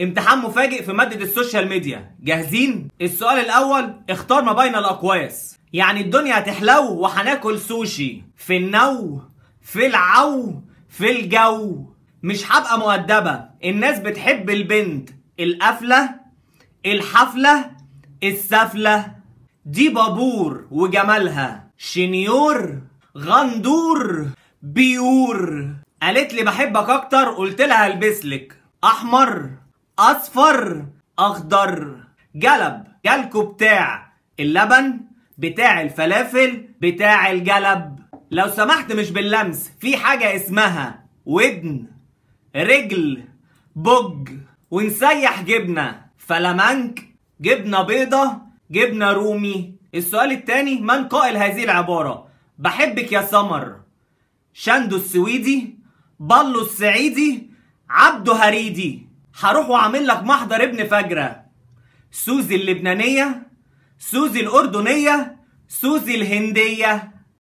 امتحان مفاجئ في مادة السوشيال ميديا. جاهزين؟ السؤال الأول اختار ما بين الأقواس. يعني الدنيا هتحلو وهناكل سوشي. في النو في العو في الجو. مش هبقى مؤدبة. الناس بتحب البنت. القفلة الحفلة السفلة. دي بابور وجمالها. شنيور غندور بيور. قالت لي بحبك أكتر قلت لها البسلك أحمر. أصفر أخضر جلب جالكو بتاع اللبن بتاع الفلافل بتاع الجلب لو سمحت مش باللمس في حاجة اسمها ودن رجل بج. ونسيح جبنة فلامنك جبنة بيضة جبنة رومي. السؤال التاني من قائل هذه العبارة؟ بحبك يا سمر. شندو السويدي بالو السعيدي عبده هريدي. هروح واعمل لك محضر ابن فجرة. سوزي اللبنانية سوزي الأردنية سوزي الهندية.